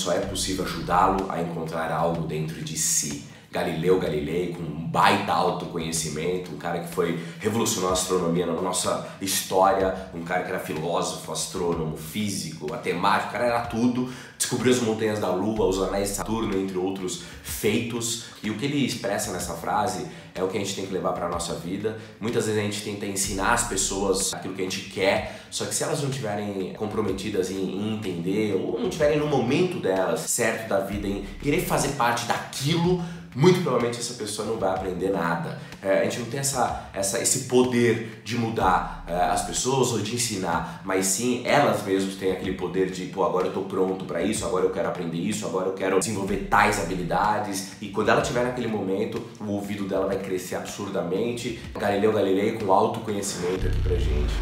só é possível ajudá-lo a encontrar algo dentro de si. Galileu Galilei, com um baita autoconhecimento, um cara que foi revolucionou a astronomia na nossa história, um cara que era filósofo, astrônomo, físico, matemático, o cara era tudo, descobriu as montanhas da Lua, os anéis de Saturno, entre outros feitos. E o que ele expressa nessa frase é o que a gente tem que levar para a nossa vida. Muitas vezes a gente tenta ensinar as pessoas aquilo que a gente quer, só que se elas não estiverem comprometidas em, entender ou não estiverem no momento delas certo da vida em querer fazer parte daquilo, muito provavelmente essa pessoa não vai aprender nada. É, a gente não tem essa, essa, esse poder de mudar é, as pessoas ou de ensinar, mas sim elas mesmas têm aquele poder de, pô, agora eu tô pronto para isso, agora eu quero aprender isso, agora eu quero desenvolver tais habilidades. E quando ela tiver naquele momento, o ouvido dela vai crescer absurdamente. Galileu Galilei com autoconhecimento aqui pra gente.